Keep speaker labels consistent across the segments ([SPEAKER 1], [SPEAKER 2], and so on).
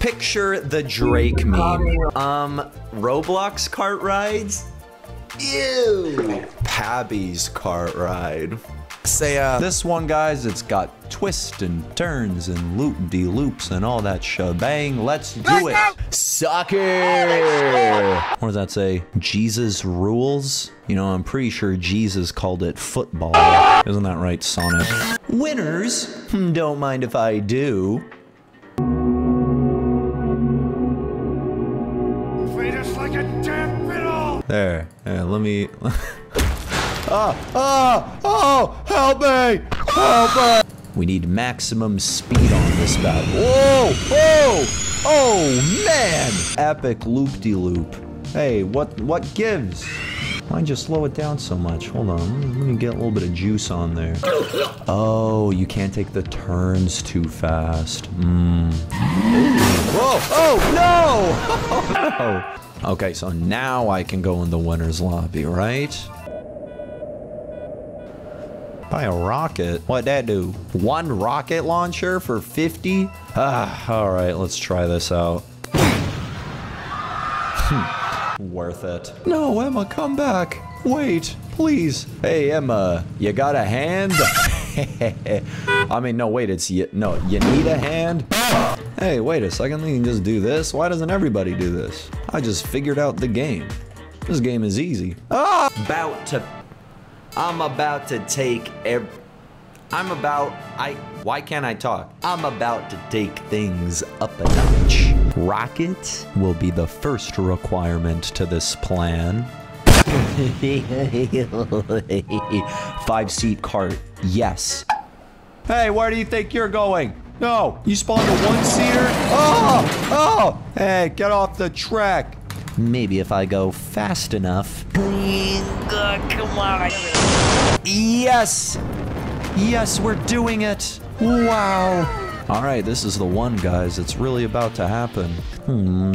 [SPEAKER 1] Picture the Drake meme. Um, Roblox cart rides? Ew. Pabby's cart ride.
[SPEAKER 2] Say, uh, this one, guys, it's got twists and turns and loop de loops and all that shebang. Let's do it. Soccer. What does that say? Jesus rules? You know, I'm pretty sure Jesus called it football. Isn't that right, Sonic?
[SPEAKER 1] Winners? Hmm, Don't mind if I do.
[SPEAKER 2] There. Yeah, let me. ah! Ah! Oh! Help me! Help me! We need maximum speed on this battle. Whoa! Whoa! Oh man! Epic loop-de-loop. Hey, what what gives? Why'd you slow it down so much? Hold on, let me, get a little bit of juice on there. Oh, you can't take the turns too fast. Hmm. Whoa! Oh no! Oh. Okay, so now I can go in the winner's lobby, right? Buy a rocket? What'd that do? One rocket launcher for 50? Ah, alright, let's try this out. Worth it. No, Emma, come back. Wait, please. Hey, Emma, you got a hand? I mean, no, wait, it's you. No, you need a hand? Hey, wait a second, you can just do this? Why doesn't everybody do this? I just figured out the game. This game is easy. Ah!
[SPEAKER 1] About to. I'm about to take. Ev- I'm about. I. Why can't I talk? I'm about to take things up a notch.
[SPEAKER 2] Rocket will be the first requirement to this plan. Five seat cart, yes. Hey, where do you think you're going? No, you spawned a one seater? Oh, oh, hey, get off the track. Maybe if I go fast enough.
[SPEAKER 3] Come on.
[SPEAKER 2] Yes! Yes, we're doing it! Wow! Alright, this is the one, guys. It's really about to happen. Hmm,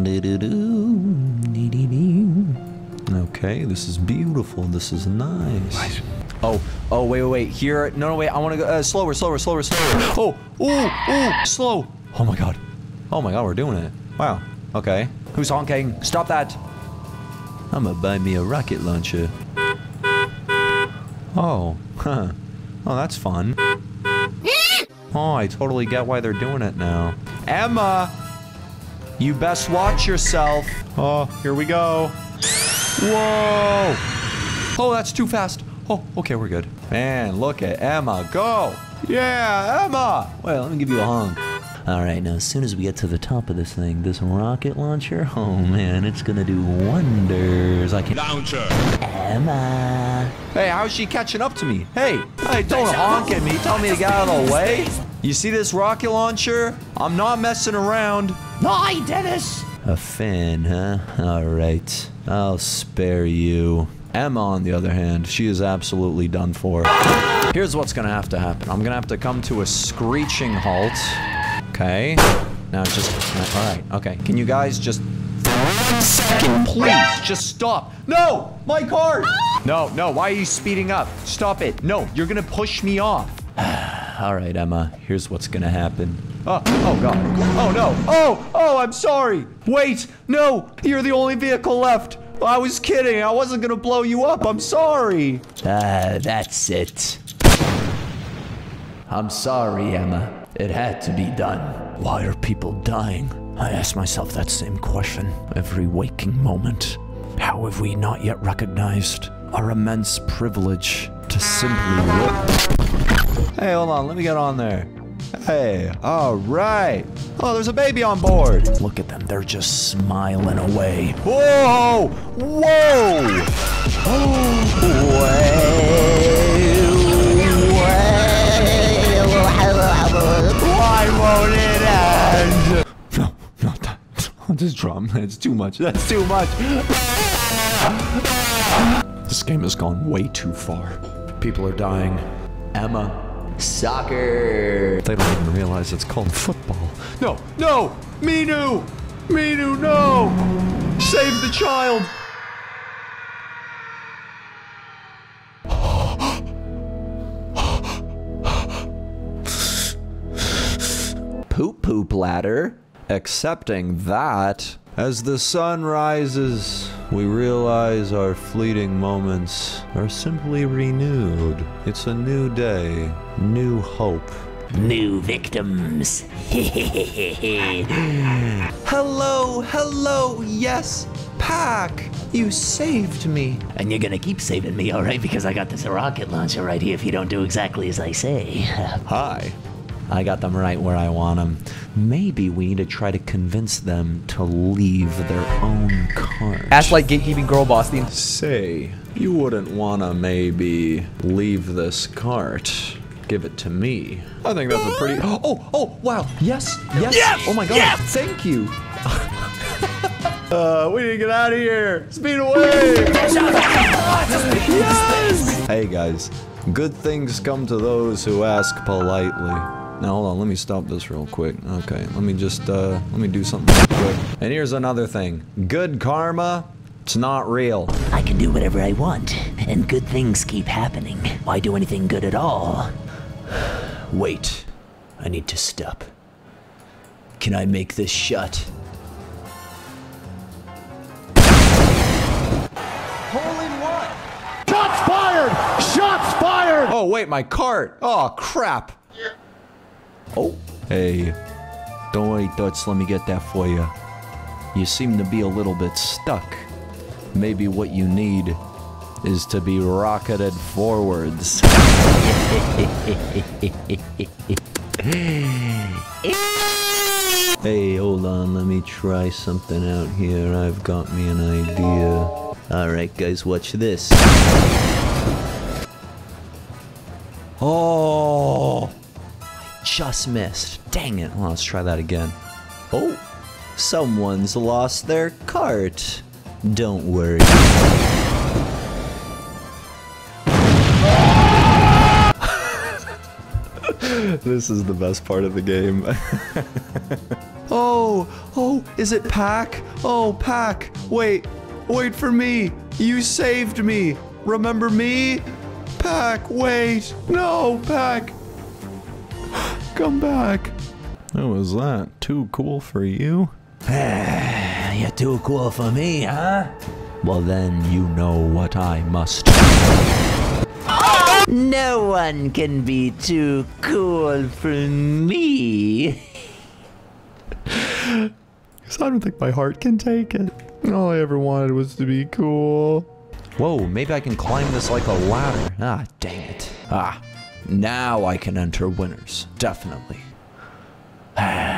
[SPEAKER 2] okay, this is beautiful. This is nice. Oh, oh, wait, wait, wait. Here, no, no, wait. I want to go uh, slower, slower, slower, slower. Oh, oh, oh, slow. Oh my god. Oh my god, we're doing it. Wow. Okay. Who's honking? Stop that. I'm gonna buy me a rocket launcher. Oh, huh. Oh, that's fun. Oh, I totally get why they're doing it now. Emma! You best watch yourself. Oh, here we go. Whoa! Oh, that's too fast. Oh, okay, we're good. Man, look at Emma go. Yeah, Emma! Well, let me give you a honk. All right, now as soon as we get to the top of this thing, this rocket launcher, oh man, it's gonna do wonders. I can.
[SPEAKER 4] Launcher!
[SPEAKER 2] Emma. Hey, how's she catching up to me? Hey, hey, don't honk at me. Tell me to get out of the way. You see this rocket launcher? I'm not messing around.
[SPEAKER 3] Bye, Denis.
[SPEAKER 2] A fan, huh? All right. I'll spare you. Emma, on the other hand, she is absolutely done for. Here's what's gonna have to happen. I'm gonna have to come to a screeching halt. Okay. Now just, all right, okay. Can you guys just second, please, just stop. No, my car. No, no, why are you speeding up? Stop it. No, you're gonna push me off. All right, Emma, here's what's gonna happen. Oh, oh God. Oh no. Oh, oh, I'm sorry. Wait, no, you're the only vehicle left. I was kidding. I wasn't gonna blow you up. I'm sorry. Ah, that's it. I'm sorry, Emma. It had to be done. Why are people dying? I ask myself that same question every waking moment. How have we not yet recognized our immense privilege to simply live? Hey, hold on. Let me get on there. Hey, all right. Oh, there's a baby on board. Look at them. They're just smiling away. Whoa! Whoa! Why won't it end? No, no, that, this drum. It's too much. That's too much. This game has gone way too far. People are dying. Emma. Soccer. They don't even realize it's called football. No, no! Minu! Minu, no! Save the child! Poop poop ladder. accepting that. As the sun rises, we realize our fleeting moments are simply renewed. It's a new day, new hope.
[SPEAKER 3] New victims.
[SPEAKER 2] Hello, hello, yes, Pack, you saved me.
[SPEAKER 3] and you're gonna keep saving me, alright? Because I got this rocket launcher right here if you don't do exactly as I say.
[SPEAKER 2] Hi. I got them right where I want them. Maybe we need to try to convince them to leave their own cart.
[SPEAKER 5] Ashlight gatekeeping girl boss theme.
[SPEAKER 2] Say, you wouldn't want to maybe leave this cart. Give it to me. I think that's a pretty. Oh, oh, wow. Yes, yes.
[SPEAKER 3] Yes,
[SPEAKER 2] Oh my god.
[SPEAKER 3] yes!
[SPEAKER 2] Thank you. uh, we need to get out of here. Speed away. yes. Hey guys, good things come to those who ask politely. Now hold on, let me stop this real quick. Okay, let me just uh let me do something real quick. And here's another thing. Good karma, it's not real.
[SPEAKER 3] I can do whatever I want, and good things keep happening. Why do anything good at all?
[SPEAKER 2] Wait, I need to stop. Can I make this shut? Hole in one!
[SPEAKER 4] Shots fired! Shots fired!
[SPEAKER 2] Oh, wait, my cart! Oh, crap! Oh, hey. Don't worry, Dutch, let me get that for you. You seem to be a little bit stuck. Maybe what you need is to be rocketed forwards. Hey, hold on, let me try something out here. I've got me an idea. Alright, guys, watch this. Oh! Just missed. Dang it. Well, let's try that again. Oh! Someone's lost their cart. Don't worry. this is the best part of the game. oh, oh, is it Pack? Oh, Pack, wait, wait for me. You saved me. Remember me? Pack, wait. No, Pack. Come back. What was that? Too cool for you?
[SPEAKER 3] You're too cool for me, huh?
[SPEAKER 2] Well, then you know what I must.
[SPEAKER 3] No one can be too cool for me.
[SPEAKER 2] Because I don't think my heart can take it. All I ever wanted was to be cool. Whoa, maybe I can climb this like a ladder. Ah, dang it. Ah, now I can enter winners, definitely.